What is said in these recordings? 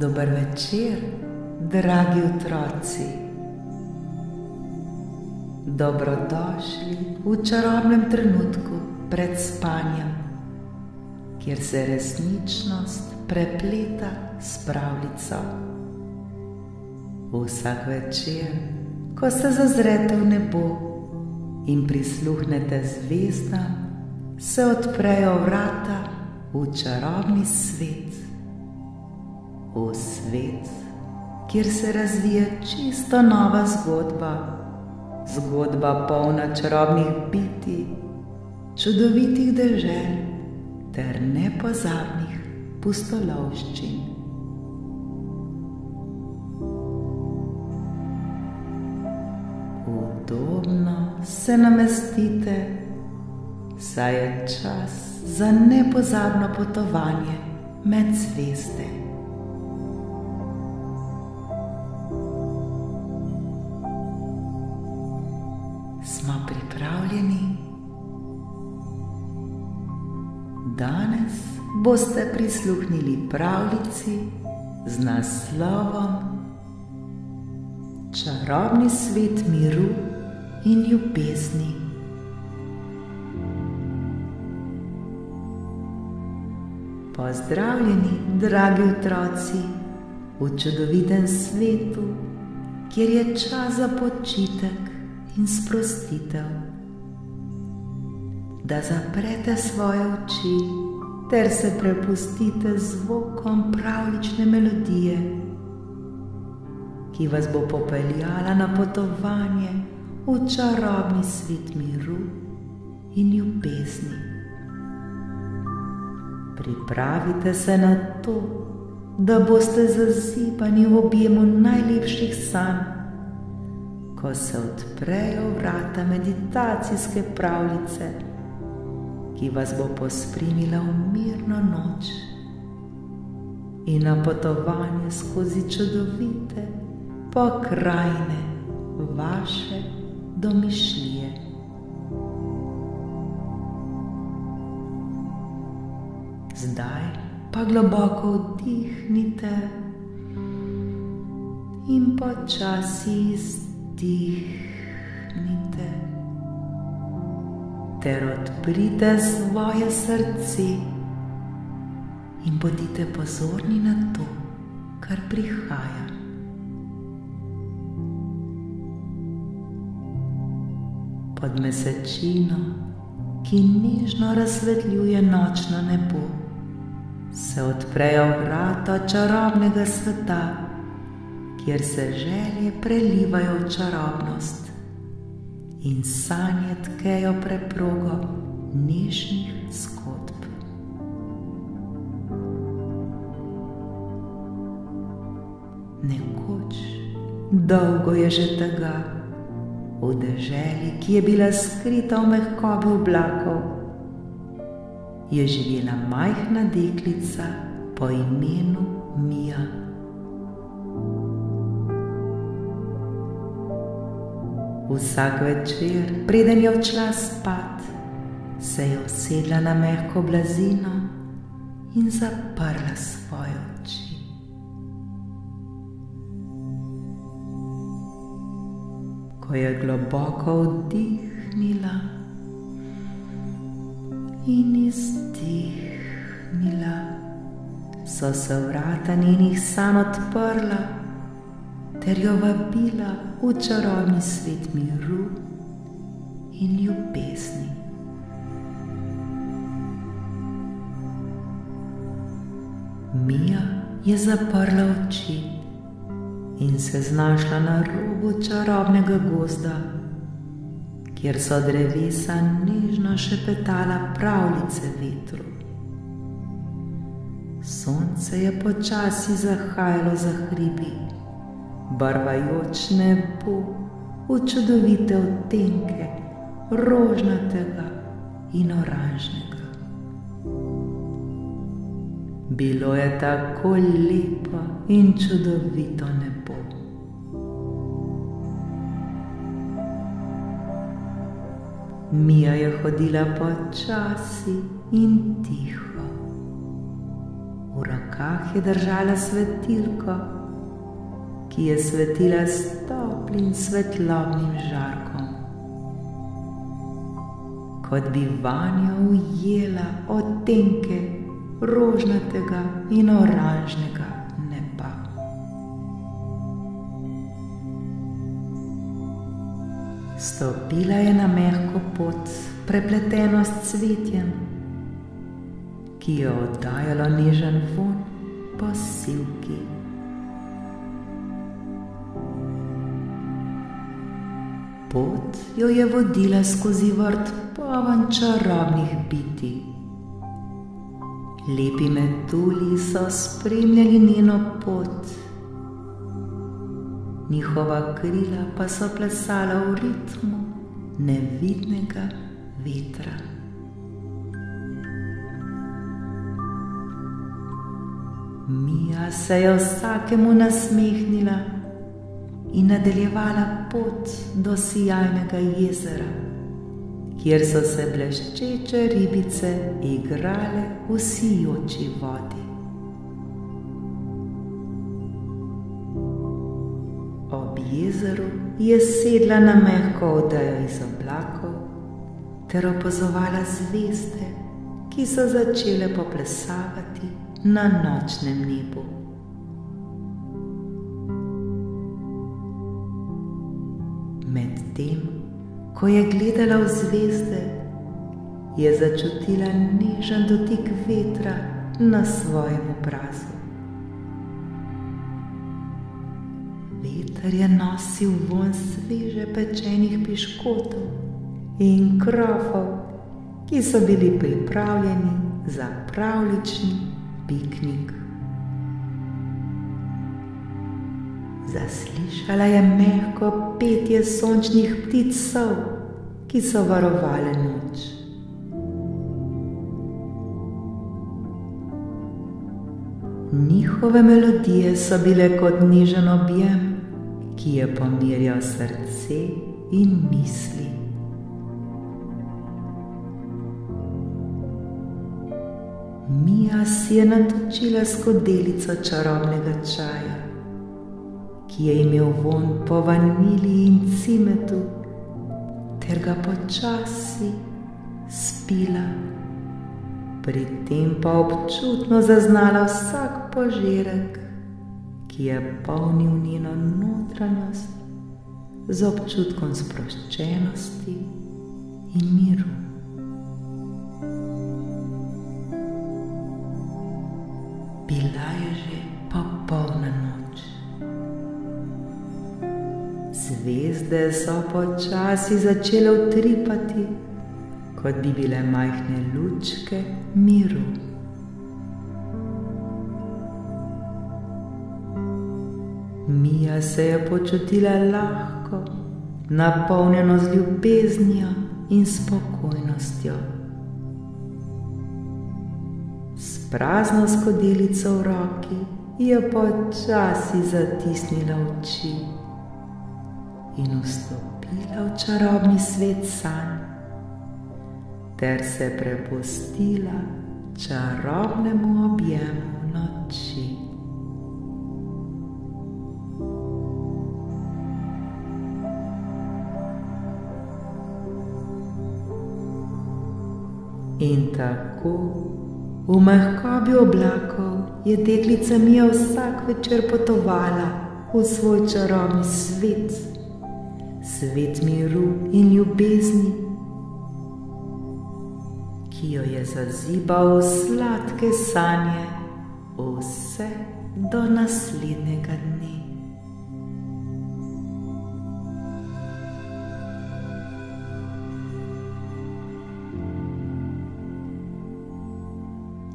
Dober večer, dragi otroci. Dobrodošli v čarobnem trenutku pred spanjem, kjer se resničnost prepleta s pravljico. Vsak večer, ko se zazrete v nebo in prisluhnete zvezdam, se odprejo vrata v čarobni svet v svet, kjer se razvija čisto nova zgodba, zgodba polna čarobnih biti, čudovitih dežel ter nepozabnih pustolovščin. Udobno se namestite, saj je čas za nepozabno potovanje med zvezde. Boste prisluhnili pravljici z naslovom Čarobni svet miru in ljubezni. Pozdravljeni, dragi otroci, v čudovitem svetu, kjer je čas za počitek in sprostitev. Da zaprete svoje oči ter se prepustite zvokom pravlične melodije, ki vas bo popeljala na potovanje v čarobni svet miru in ljubezni. Pripravite se na to, da boste zazibani v objemu najlepših sanj ko se odprejo vrata meditacijske pravljice, ki vas bo pospremila v mirno noč in na potovanje skozi čudovite pokrajine vaše domišljije. Zdaj pa globoko vdihnite in počasi izdihnite vdihnite ter odprite svoje srce in bodite pozorni na to, kar prihaja. Pod mesečino, ki nežno razsvetljuje nočno nebo, se odprejo vrata čarobnega sveta kjer se želje prelivajo v čarobnost in sanje tkejo preprogo nežnih zgodb. Nekoč, dolgo je že tega, v deželi, ki je bila skrita v mehkobi oblakov, je živela majhna deklica po imenu Mija. Vsak večer, preden je odšla spat, se je usedla na mehko blazino in zaprla svoje oči. Ko je globoko vdihnila in izdihnila, so se vrata njenih sanj odprla ter jo vabila v čarobni svet miru in ljubezni. Mija je zaprla oči in se znašla na robu čarobnega gozda, kjer so drevesa nežno šepetala pravljice vetru. Sonce je počasi zahajalo za hribi barvajoč nebo v čudovite odtenke rožnatega in oranžnega. Bilo je tako lepo in čudovito nebo. Mija je hodila počasi in tiho. V rokah je držala svetilko, ki je svetila s toplim svetlobnim žarkom. Kot bi vanjo ujela odtenke rožnatega in oranžnega neba. Stopila je na mehko pot, prepleteno s cvetjem, ki je oddajalo nežen von po silki. Pot jo je vodila skozi vrt poln čarobnih biti. Lepi metulji so spremljali njeno pot njihova krila pa so plesala v ritmu nevidnega vetra. Mija se je vsakemu nasmehnila in nadaljevala pot do sijajnega jezera, kjer so se bleščeče ribice igrale v sijoči vodi. jezeru je sedla na mehko odejo iz oblakov ter opazovala zvezde, ki so začele poplesavati na nočnem nebu. Medtem, ko je gledala v zvezde, je začutila nežen dotik vetra na svojem obrazu. Veter je nosil von sveže pečenih piškotov in krofov, ki so bili pripravljeni za pravlični piknik. Zaslišala je mehko petje sončnih ptic sov, ki so varovali noč. Njihove melodije so bile kot nižen objem, ki je pomirjal srce in misli. Mija si je natočila skodelico čarobnega čaja, ki je imel von po vaniliji in cimetu, ter ga počasi spila. Pri tem pa občutno zaznala vsak požirek ki je polnil njeno notranjost z občutkom sproščenosti in miru. Bila je že Zvezde so počasi začele utripati, kot bi bile majhne lučke miru. Mija se je počutila lahko, napolnjeno z ljubeznijo in spokojnostjo. S prazno skodelico v roki je počasi zatisnila oči in vstopila v čarobni svet sanj, ter se prepustila čarobnemu objemu noči. In tako v mehkobi oblakov je deklica Mija vsak večer potovala v svoj čarobni svet, svet miru in ljubezni, ki jo je zazibal v sladke sanje vse do naslednjega dne.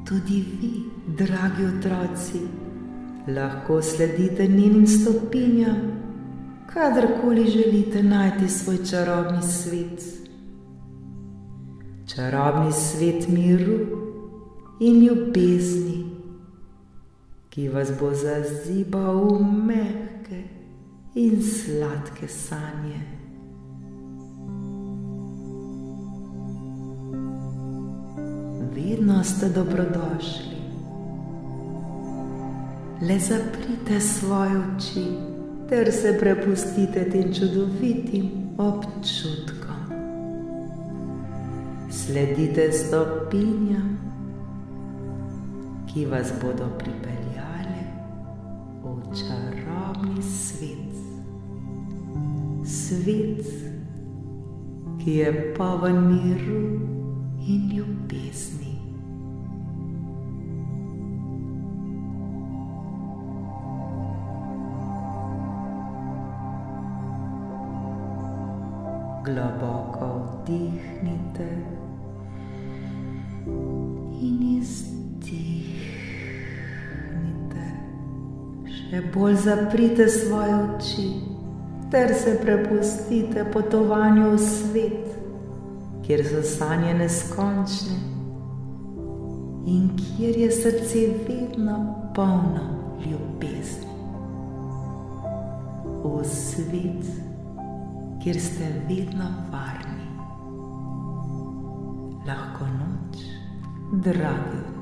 Tudi vi, dragi otroci, lahko sledite njenim stopinjam, kadarkoli želite najti svoj čarobni svet. Čarobni svet miru in ljubezni, ki vas bo zazibal v mehke in sladke sanje. vedno ste dobrodošli. le zaprite svoje oči ter se prepustite tem čudovitim občutkom. Sledite stopinjam, ki vas bodo pripeljali v čarobni svet. Svet, ki je poln miru in ljubezni. Globoko vdihnite in izdihnite. Še bolj zaprite svoje oči ter se prepustite potovanju v svet, kjer so sanje neskončne in kjer je srce vedno polno ljubezni. V svet kjer ste vedno varni. Lahko noč, dragi.